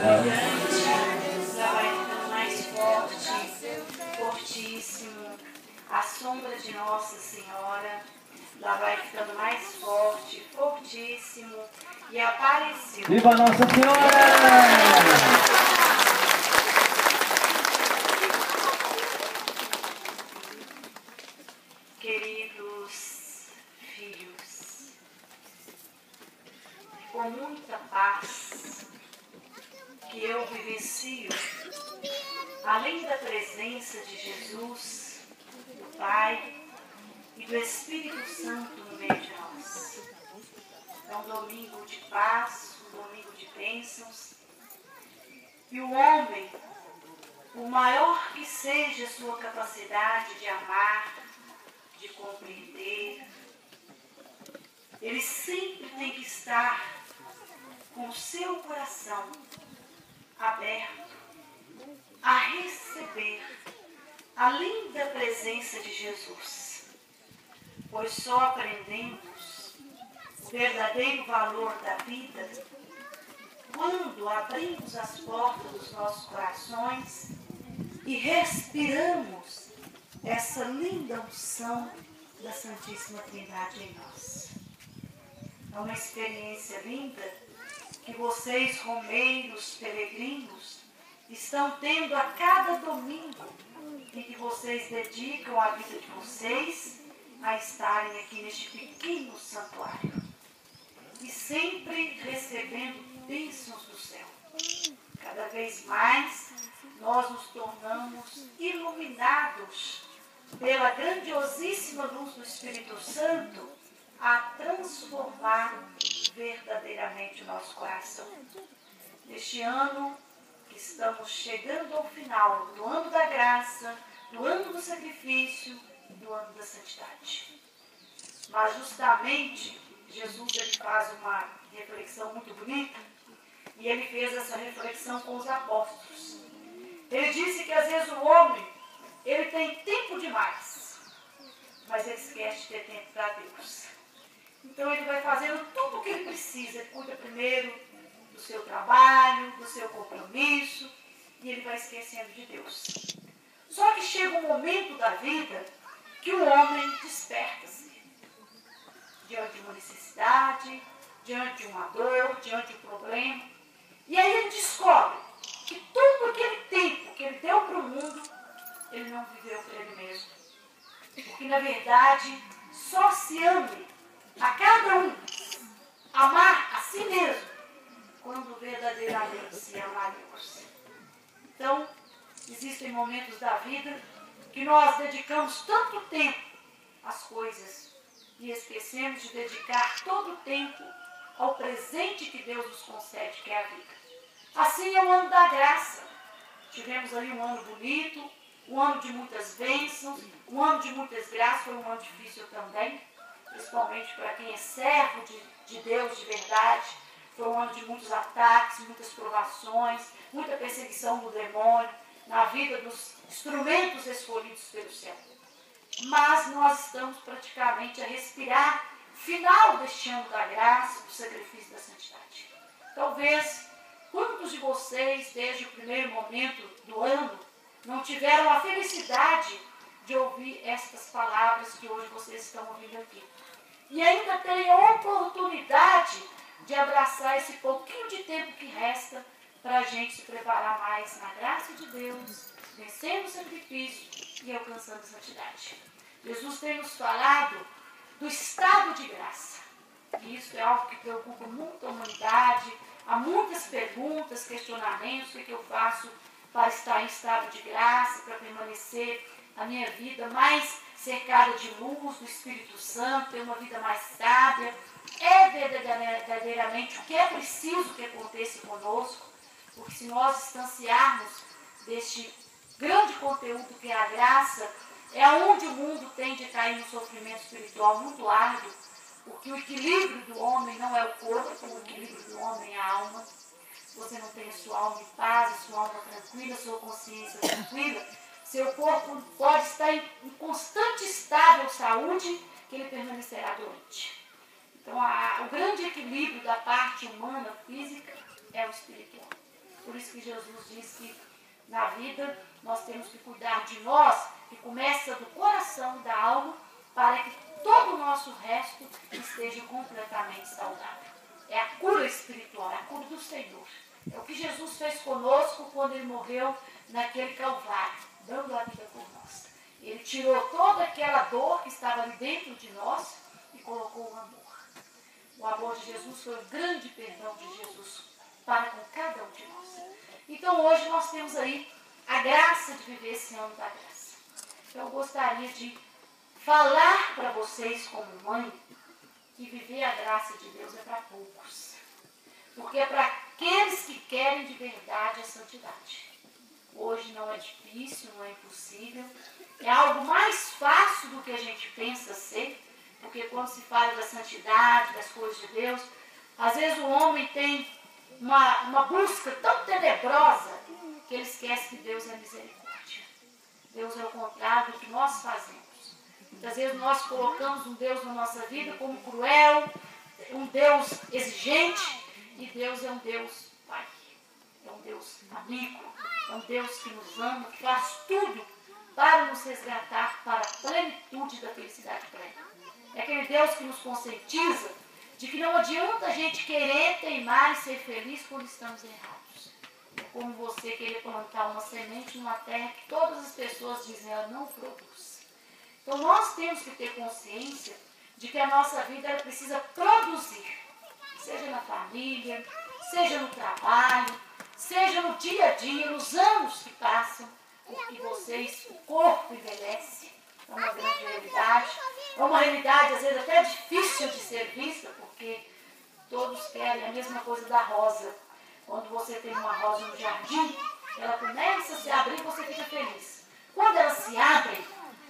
Ficando mais forte, fortíssimo. A sombra de Nossa Senhora lá vai ficando mais forte, fortíssimo e apareceu. Viva Nossa Senhora! E do Espírito Santo no meio de nós. É um domingo de paz, um domingo de bênçãos. E o homem, o maior que seja a sua capacidade de amar, de compreender, ele sempre tem que estar com o seu coração aberto a receber a linda presença de Jesus. Pois só aprendemos o verdadeiro valor da vida quando abrimos as portas dos nossos corações e respiramos essa linda unção da Santíssima Trindade em nós. É uma experiência linda que vocês, romeiros, peregrinos, estão tendo a cada domingo em que vocês dedicam a vida de vocês a estarem aqui neste pequeno santuário. E sempre recebendo bênçãos do céu. Cada vez mais nós nos tornamos iluminados pela grandiosíssima luz do Espírito Santo a transformar verdadeiramente o nosso coração. Neste ano que estamos chegando ao final do ano da graça, do ano do sacrifício do ano da santidade. Mas justamente Jesus ele faz uma reflexão muito bonita e ele fez essa reflexão com os apóstolos. Ele disse que às vezes o homem ele tem tempo demais, mas ele esquece de ter tempo para Deus. Então ele vai fazendo tudo o que ele precisa. Ele cuida primeiro do seu trabalho, do seu compromisso, e ele vai esquecendo de Deus. Só que chega um momento da vida que o homem desperta-se diante de uma necessidade, diante de uma dor, diante de um problema. E aí ele descobre que todo aquele tempo que ele deu para o mundo, ele não viveu para ele mesmo. Porque, na verdade, só se ame a cada um, amar a si mesmo, quando verdadeiramente se ama a Deus. Então, existem momentos da vida que nós dedicamos tanto tempo às coisas e esquecemos de dedicar todo o tempo ao presente que Deus nos concede, que é a vida. Assim é o ano da graça. Tivemos ali um ano bonito, um ano de muitas bênçãos, um ano de muitas graças, foi um ano difícil também, principalmente para quem é servo de, de Deus de verdade. Foi um ano de muitos ataques, muitas provações, muita perseguição do demônio na vida dos instrumentos escolhidos pelo céu. Mas nós estamos praticamente a respirar final deste ano da graça, do sacrifício da santidade. Talvez quantos de vocês, desde o primeiro momento do ano, não tiveram a felicidade de ouvir estas palavras que hoje vocês estão ouvindo aqui. E ainda têm a oportunidade de abraçar esse pouquinho de tempo que resta para a gente se preparar mais na graça de Deus, vencendo o sacrifício e alcançando a santidade. Jesus tem nos falado do estado de graça. E isso é algo que preocupa muito a humanidade. Há muitas perguntas, questionamentos, o que eu faço para estar em estado de graça, para permanecer a minha vida mais cercada de luz do Espírito Santo, ter uma vida mais sábia. É verdadeiramente o que é preciso que aconteça conosco, porque se nós distanciarmos deste grande conteúdo que é a graça, é onde o mundo tende a cair no sofrimento espiritual muito árduo, porque o equilíbrio do homem não é o corpo, o equilíbrio do homem é a alma. Se você não tem a sua alma em paz, a sua alma tranquila, a sua consciência tranquila, seu corpo pode estar em, constante estável saúde, que ele permanecerá doente. Então, a, o grande equilíbrio da parte humana, física, é o espiritual. Por isso que Jesus disse que na vida nós temos que cuidar de nós, que começa do coração, da alma, para que todo o nosso resto esteja completamente saudável. É a cura espiritual, é a cura do Senhor. É o que Jesus fez conosco quando ele morreu naquele calvário, dando a vida por nós. Ele tirou toda aquela dor que estava ali dentro de nós e colocou o amor. O amor de Jesus foi o grande perdão de Jesus para com cada um de nós. Então hoje nós temos aí a graça de viver esse ano da graça. Eu gostaria de falar para vocês, como mãe, que viver a graça de Deus é para poucos. Porque é para aqueles que querem de verdade a santidade. Hoje não é difícil, não é impossível. É algo mais fácil do que a gente pensa ser. Porque quando se fala da santidade, das coisas de Deus, às vezes o homem tem uma, uma busca tão tenebrosa que ele esquece que Deus é misericórdia. Deus é o contrário do que nós fazemos. Muitas vezes nós colocamos um Deus na nossa vida como cruel, um Deus exigente, e Deus é um Deus Pai, é um Deus amigo, é um Deus que nos ama, que faz tudo para nos resgatar para a plenitude da felicidade plena. É aquele Deus que nos conscientiza de que não adianta a gente querer teimar e ser feliz quando estamos errados. É como você querer plantar uma semente numa terra que todas as pessoas dizem ela não produz. Então nós temos que ter consciência de que a nossa vida precisa produzir, seja na família, seja no trabalho, seja no dia a dia, nos anos que passam, porque vocês, o corpo envelhece, é uma grande realidade. É uma realidade, às vezes, até difícil de ser vista, porque todos querem a mesma coisa da rosa. Quando você tem uma rosa no jardim, ela começa a se abrir e você fica feliz. Quando ela se abre,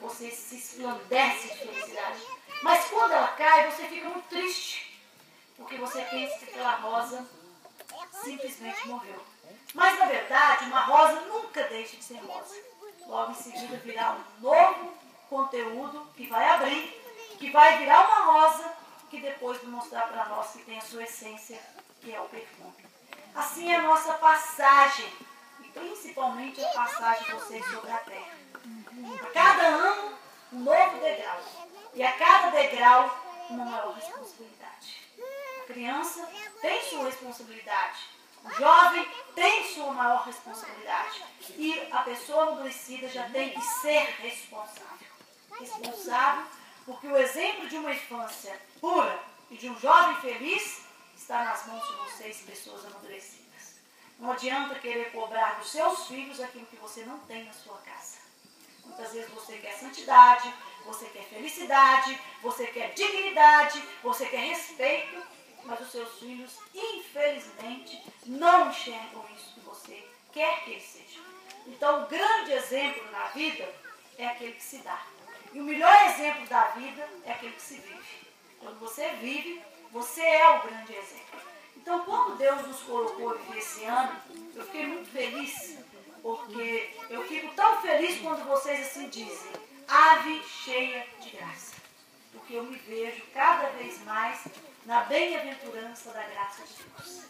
você se esplandece de felicidade. Mas quando ela cai, você fica muito triste, porque você pensa que aquela rosa simplesmente morreu. Mas, na verdade, uma rosa nunca deixa de ser rosa. Logo em seguida virá um novo conteúdo que vai abrir, que vai virar uma rosa, que depois vai mostrar para nós que tem a sua essência, que é o perfume. Assim é a nossa passagem, e principalmente a passagem de vocês sobre a terra. A cada ano, um novo degrau. E a cada degrau, uma maior responsabilidade. A criança tem sua responsabilidade. O jovem tem sua maior responsabilidade. E a pessoa amadurecida já tem que ser responsável responsável, porque o exemplo de uma infância pura e de um jovem feliz está nas mãos de vocês, pessoas amadurecidas. Não adianta querer cobrar dos seus filhos aquilo que você não tem na sua casa. Muitas vezes você quer santidade, você quer felicidade, você quer dignidade, você quer respeito, mas os seus filhos, infelizmente, não enxergam isso que você quer que eles sejam. Então, o grande exemplo na vida é aquele que se dá. E o melhor exemplo da vida é aquele que se vive. Quando você vive, você é o grande exemplo. Então, quando Deus nos colocou viver esse ano, eu fiquei muito feliz, porque eu fico tão feliz quando vocês assim dizem, ave cheia de graça. Porque eu me vejo cada vez mais na bem-aventurança da graça de Deus.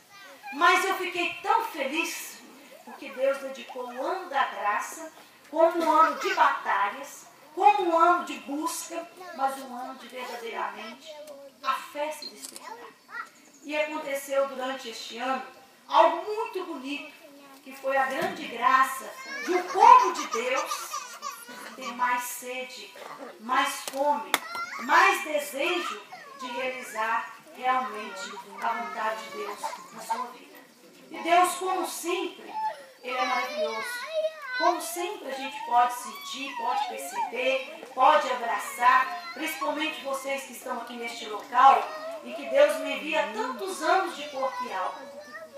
Mas eu fiquei tão feliz porque Deus dedicou o ano da graça como um ano de batalhas, como um ano de busca, mas um ano de verdadeiramente a festa de despertar. E aconteceu durante este ano algo muito bonito, que foi a grande graça de um povo de Deus ter mais sede, mais fome, mais desejo de realizar realmente a vontade de Deus na sua vida. E Deus, como sempre, Ele é maravilhoso. Como sempre a gente pode sentir, pode perceber, pode abraçar, principalmente vocês que estão aqui neste local e que Deus me envia tantos anos de corpo alma.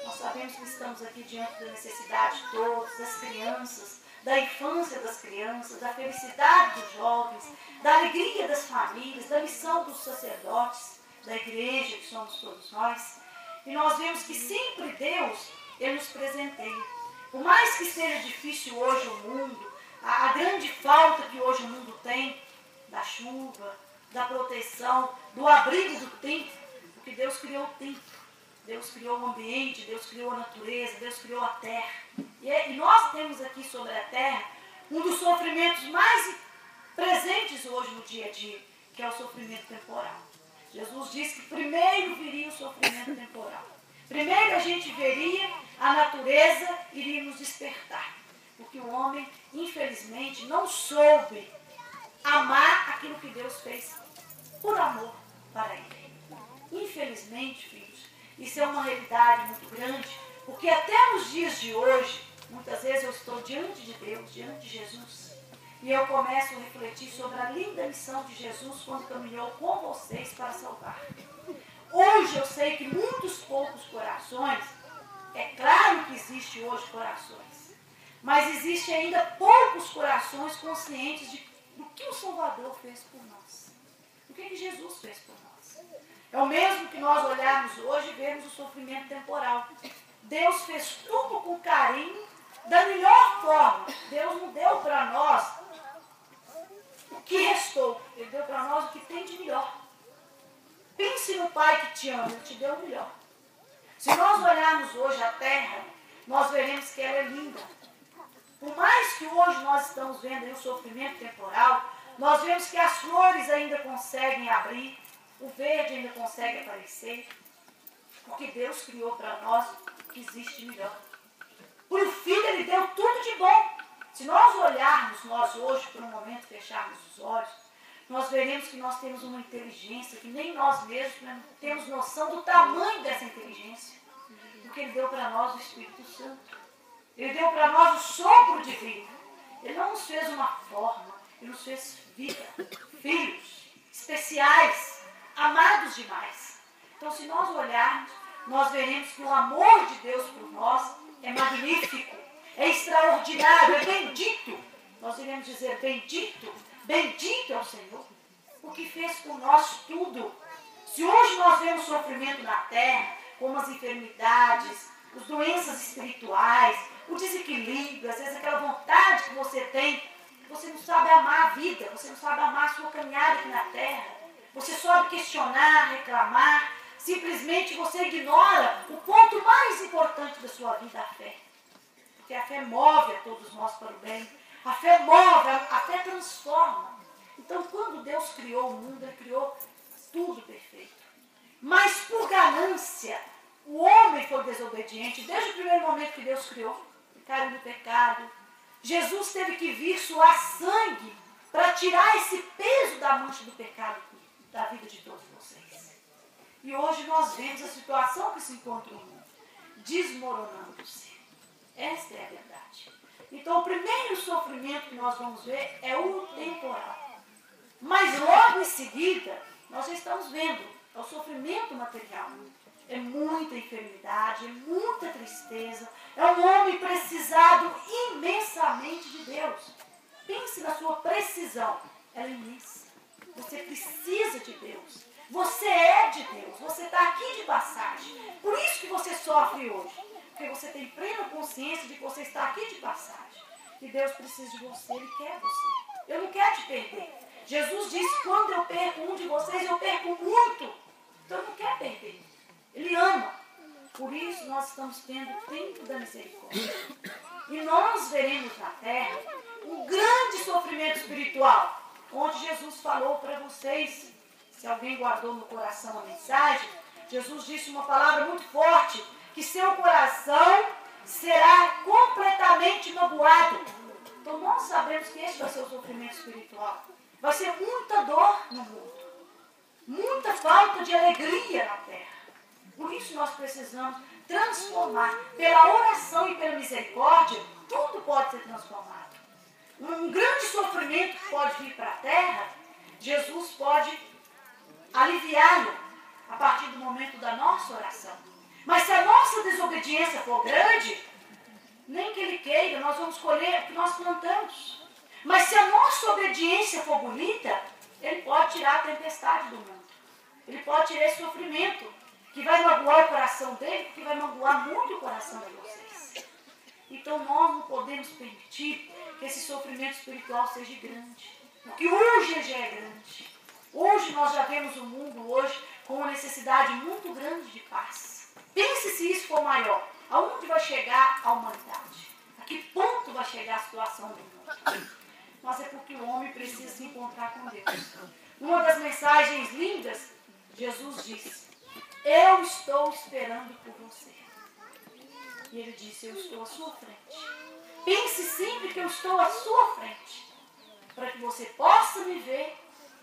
Nós sabemos que estamos aqui diante da necessidade de todos, das crianças, da infância das crianças, da felicidade dos jovens, da alegria das famílias, da missão dos sacerdotes, da igreja que somos todos nós. E nós vemos que sempre Deus, Ele nos presenteia. Por mais que seja difícil hoje o mundo, a, a grande falta que hoje o mundo tem da chuva, da proteção, do abrigo do tempo, porque Deus criou o tempo. Deus criou o ambiente, Deus criou a natureza, Deus criou a terra. E, é, e nós temos aqui sobre a terra um dos sofrimentos mais presentes hoje no dia a dia, que é o sofrimento temporal. Jesus disse que primeiro viria o sofrimento temporal. Primeiro a gente veria a natureza iria nos despertar. Porque o homem, infelizmente, não soube amar aquilo que Deus fez por amor para ele. Infelizmente, filhos, isso é uma realidade muito grande, porque até nos dias de hoje, muitas vezes eu estou diante de Deus, diante de Jesus, e eu começo a refletir sobre a linda missão de Jesus quando caminhou com vocês para salvar. Hoje eu sei que muitos poucos corações, é claro que existe hoje corações, mas existe ainda poucos corações conscientes de, do que o Salvador fez por nós. O que, que Jesus fez por nós. É o mesmo que nós olharmos hoje e vermos o sofrimento temporal. Deus fez tudo com carinho, da melhor forma. Deus não deu para nós o que restou. Ele deu para nós o que tem de melhor. Pense no Pai que te ama, te deu o melhor. Se nós olharmos hoje a terra, nós veremos que ela é linda. Por mais que hoje nós estamos vendo o sofrimento temporal, nós vemos que as flores ainda conseguem abrir, o verde ainda consegue aparecer, porque Deus criou para nós que existe melhor. Por o Filho, Ele deu tudo de bom. Se nós olharmos nós hoje, por um momento, fecharmos os olhos, nós veremos que nós temos uma inteligência que nem nós mesmos né, temos noção do tamanho dessa inteligência. Porque Ele deu para nós o Espírito Santo. Ele deu para nós o sopro de vida. Ele não nos fez uma forma, Ele nos fez vida, filhos especiais, amados demais. Então, se nós olharmos, nós veremos que o amor de Deus por nós é magnífico, é extraordinário, é bendito. Nós iremos dizer bendito, bendito é o Senhor, porque fez por nós tudo. Se hoje nós vemos sofrimento na terra, como as enfermidades, as doenças espirituais, o desequilíbrio, às vezes aquela vontade que você tem você não sabe amar a vida, você não sabe amar a sua caminhada aqui na terra. Você sabe questionar, reclamar. Simplesmente você ignora o ponto mais importante da sua vida, a fé. Porque a fé move a todos nós para o bem. A fé move, a fé transforma. Então, quando Deus criou o mundo, Ele criou tudo perfeito. Mas por ganância, o homem foi desobediente desde o primeiro momento que Deus criou. Caiu no pecado, Jesus teve que vir suar sangue para tirar esse peso da mancha do pecado da vida de todos vocês. E hoje nós vemos a situação que se encontra o mundo desmoronando-se. Esta é a verdade. Então, o primeiro sofrimento que nós vamos ver é o temporal. Mas logo em seguida, nós já estamos vendo, é o sofrimento material é muita enfermidade, é muita tristeza. É um homem precisado imensamente de Deus. Pense na sua precisão. Ela é imensa. Você precisa de Deus. Você é de Deus. Você está aqui de passagem. Por isso que você sofre hoje. Porque você tem plena consciência de que você está aqui de passagem. E Deus precisa de você, Ele quer você. Eu não quero te perder. Jesus disse: quando eu perco um de vocês, eu perco muito. Então não quero perder. Ele ama. Por isso nós estamos tendo o tempo da misericórdia. E nós veremos na terra um grande sofrimento espiritual, onde Jesus falou para vocês, se alguém guardou no coração a mensagem, Jesus disse uma palavra muito forte, que seu coração será completamente magoado. Então nós sabemos que esse vai ser o sofrimento espiritual. Vai ser muita dor no mundo. Muita falta de alegria na terra. Por isso nós precisamos transformar. Pela oração e pela misericórdia, tudo pode ser transformado. Um grande sofrimento que pode vir para a terra, Jesus pode aliviá-lo a partir do momento da nossa oração. Mas se a nossa desobediência for grande, nem que Ele queira, nós vamos colher o que nós plantamos. Mas se a nossa obediência for bonita, Ele pode tirar a tempestade do mundo. Ele pode tirar esse sofrimento que vai magoar o coração dele, que vai magoar muito o coração de vocês. Então nós não podemos permitir que esse sofrimento espiritual seja grande. Porque hoje já é grande. Hoje nós já vemos o mundo hoje com uma necessidade muito grande de paz. Pense se isso for maior. Aonde vai chegar a humanidade? A que ponto vai chegar a situação do mundo? Mas é porque o homem precisa se encontrar com Deus. Uma das mensagens lindas, Jesus disse: Eu estou esperando por você. E ele disse: Eu estou à sua frente. Pense sempre que eu estou à sua frente, para que você possa me ver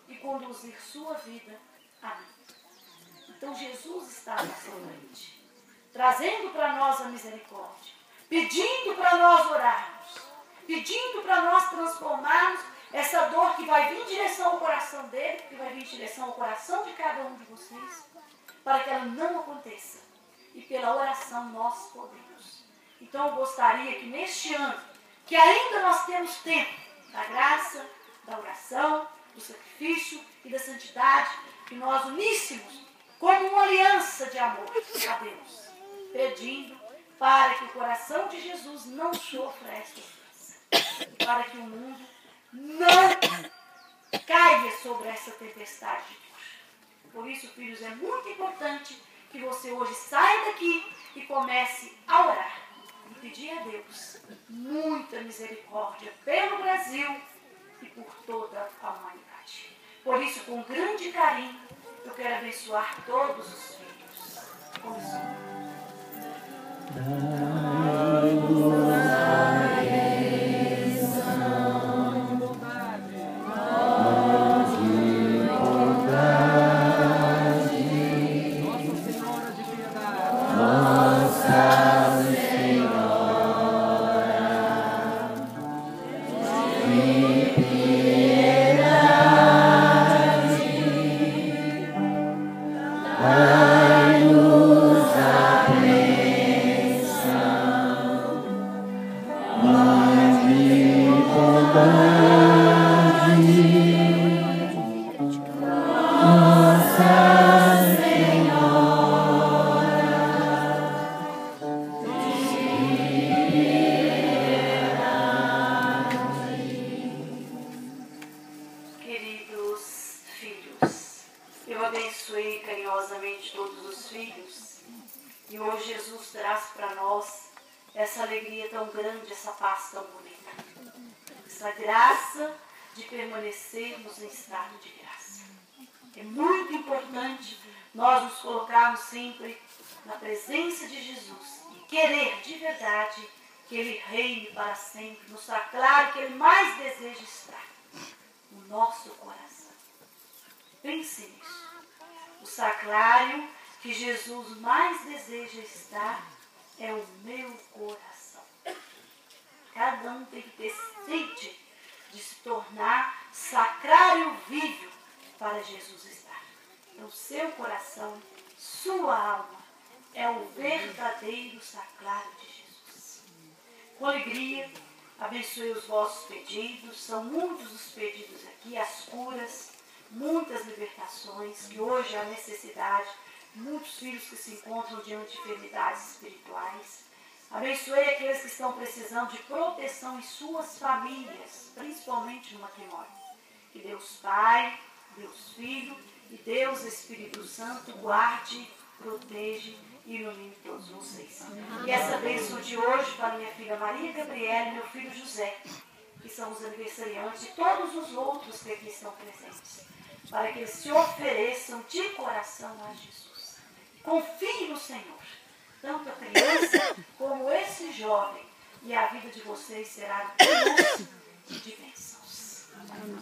e conduzir sua vida a mim. Então Jesus está à nossa frente, trazendo para nós a misericórdia, pedindo para nós orarmos, pedindo para nós transformarmos essa dor que vai vir em direção ao coração dele, que vai vir em direção ao coração de cada um de vocês, para que ela não aconteça. E pela oração nós podemos. Então eu gostaria que neste ano, que ainda nós temos tempo da graça, da oração, do sacrifício e da santidade, que nós uníssemos como uma aliança de amor a Deus, pedindo para que o coração de Jesus não sofra esta ofensa, para que o mundo não caia sobre essa tempestade de dor. Por isso, filhos, é muito importante que você hoje saia daqui e comece a orar e pedir a Deus muita misericórdia pelo Brasil e por toda a humanidade. Por isso, com grande carinho, eu quero abençoar todos os Amen. de Jesus e querer de verdade que Ele reine para sempre, nos sacrário que Ele mais deseja estar no nosso coração. Pense nisso. O sacrário que Jesus mais deseja estar é o meu coração. Cada um tem que ter sede de se tornar sacrário vivo para Jesus estar. É o seu coração, sua alma abençoe os vossos pedidos. São muitos os pedidos aqui, as curas, muitas libertações, que hoje há necessidade, muitos filhos que se encontram diante de enfermidades espirituais. Abençoe aqueles que estão precisando de proteção em suas famílias, principalmente no matrimônio. Que Deus Pai, Deus Filho e Deus Espírito Santo guarde, proteja e ilumine todos vocês. E essa bênção de hoje para minha filha Maria Gabriela e meu filho José, que são os aniversariantes, e todos os outros que aqui estão presentes, para que eles se ofereçam de coração a Jesus. Confie no Senhor, tanto a criança como esse jovem, e a vida de vocês será de de bênçãos.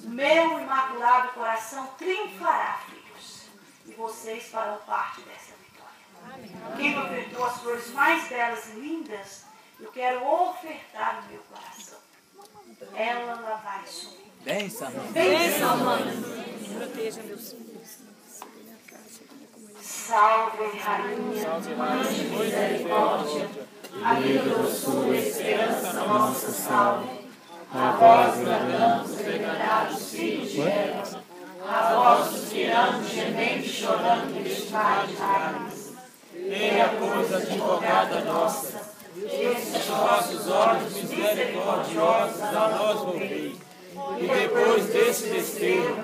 Meu imaculado coração triunfará, filhos, e vocês farão parte dessa quem me ofertou as flores mais belas e lindas, eu quero ofertar o meu coração. Ela lá vai. Benção, mãe. Benção, mãe. Proteja meus filhos. Salve, Rainha, Mãe de Misericórdia, a vida, doçura e esperança nossa, salve. A vós bradamos, degredados filhos de Eva, a vós suspiramos, gemendo e chorando neste mar de tenha por advogada nossa, esses nossos olhos misericordiosos a nós volvei. E depois desse desterro,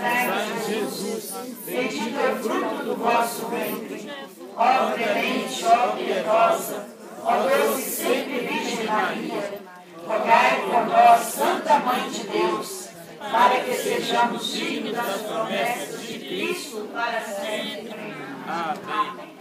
sai Jesus, bendito é o fruto do vosso ventre. ó clemente, ó piedosa, ó doce sempre Virgem Maria, rogai por nós, Santa Mãe de Deus, para que sejamos dignos das promessas de Cristo para sempre. Amém.